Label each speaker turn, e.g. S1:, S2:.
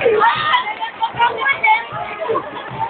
S1: Ah, they